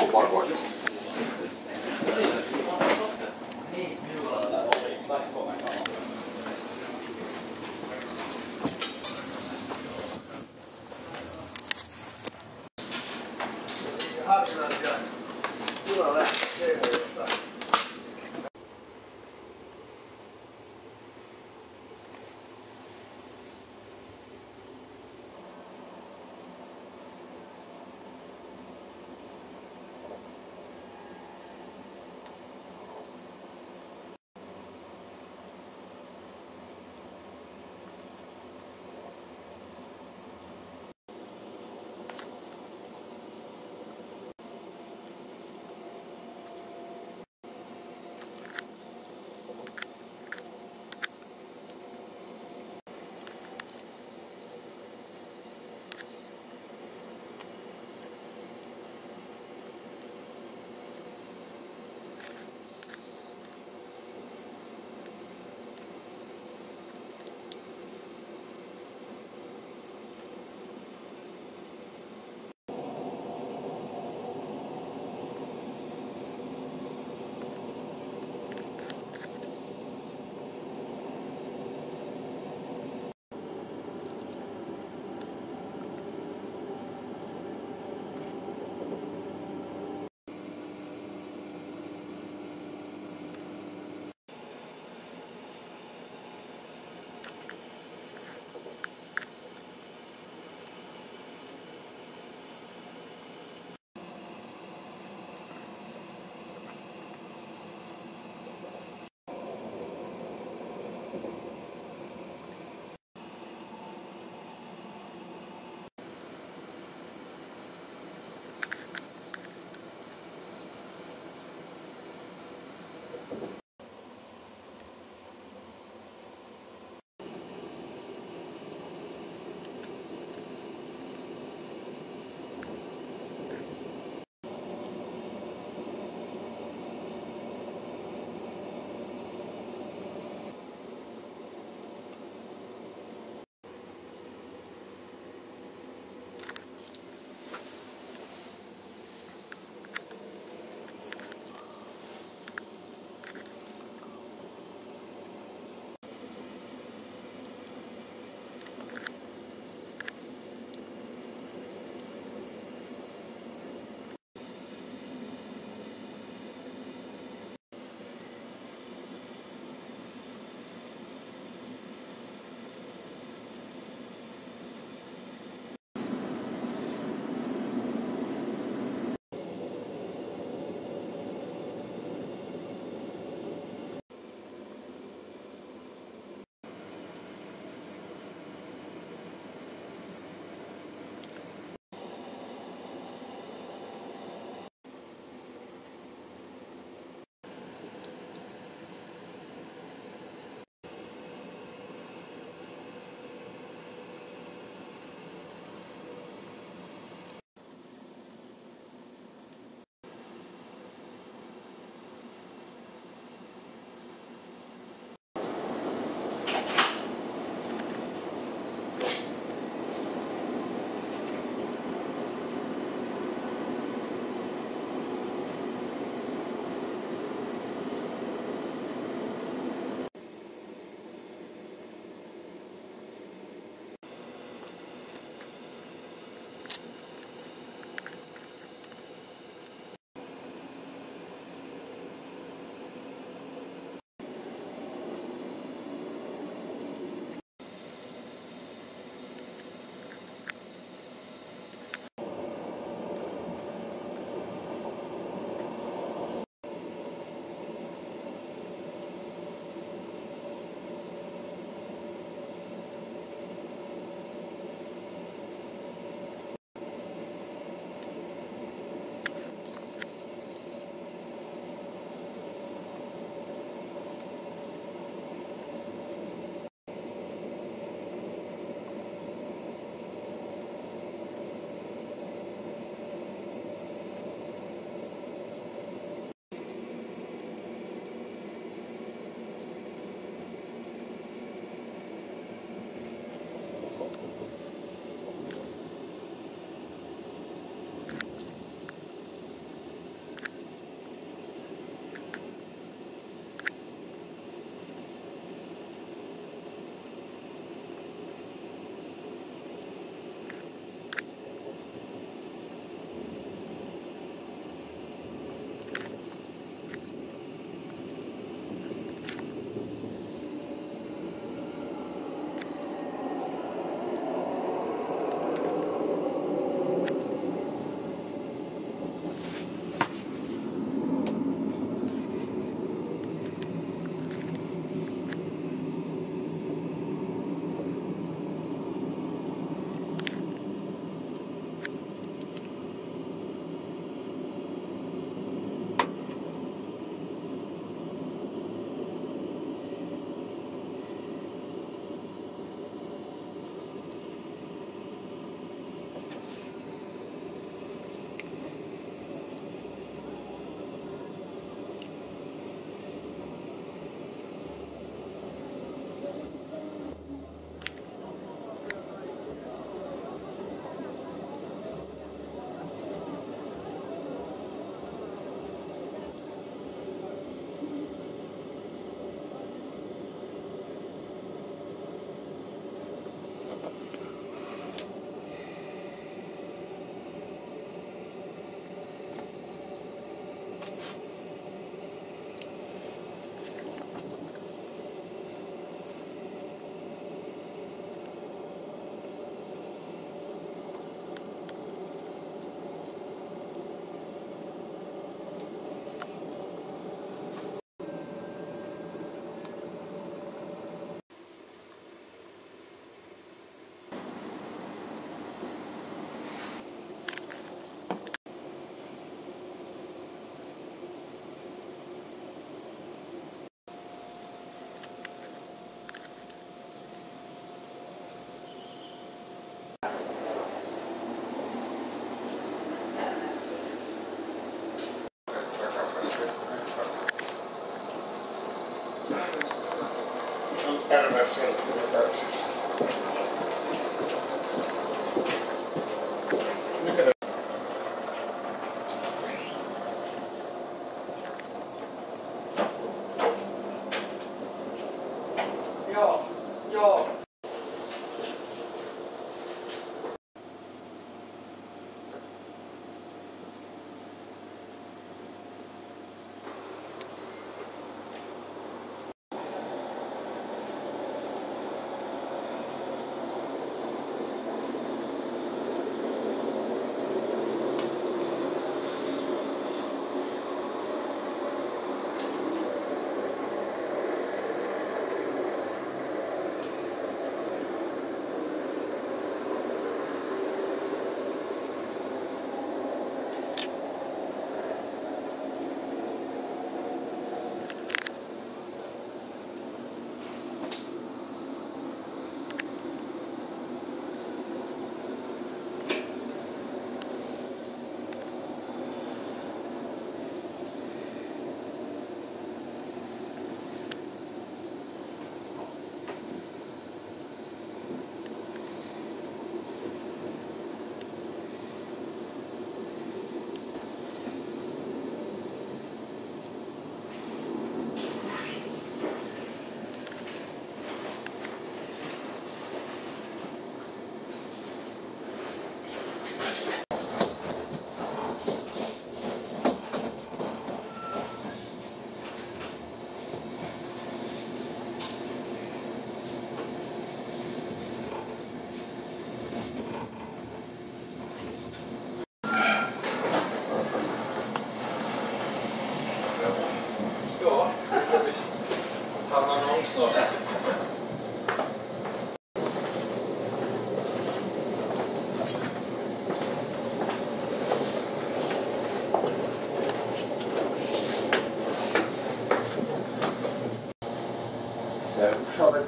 我玩儿我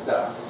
Да.